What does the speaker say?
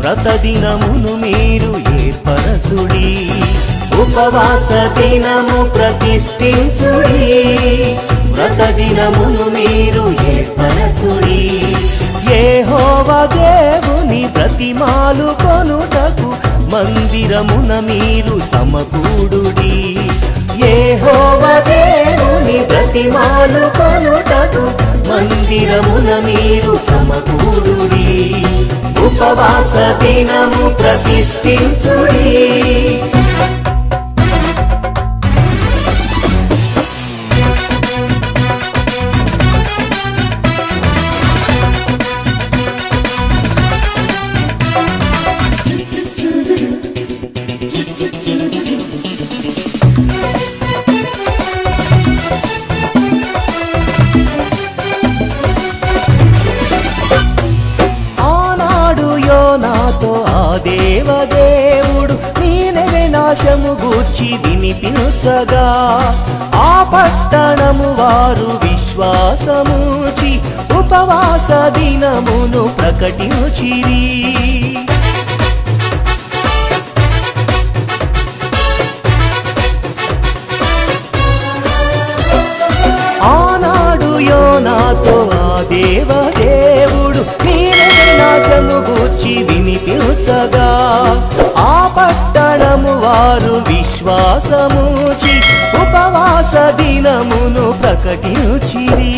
వ్రత దినమును మీరు ఏర్పరచుడి. ఉపవాస దినము ప్రతిష్ఠించుడి. వ్రత దినమును మీరు ఏర్పరచుడి. యెహోవ దేవుని ప్రతిమాలు కొనుటకు మందిరమున మీరు సమకూడుడి. యెహోవ దేవుని ప్రతిమాలు కొనుటకు మందిరమున మీరు సమకూడుడి. ఉపవాస దినము ప్రతిష్ఠించుడి. దేవదేవుడు నేనే వినాశము గూర్చి వినిపించగా ఆ పట్టణము వారు విశ్వాసముచి ఉపవాస దినమును ప్రకటించిరి. ఆనాడు యోనాతో ఆ దేవదేవుడు తీర్చగా ఆ పట్టణము వారు విశ్వాసముచి ఉపవాస దినమును ప్రకటించిరి.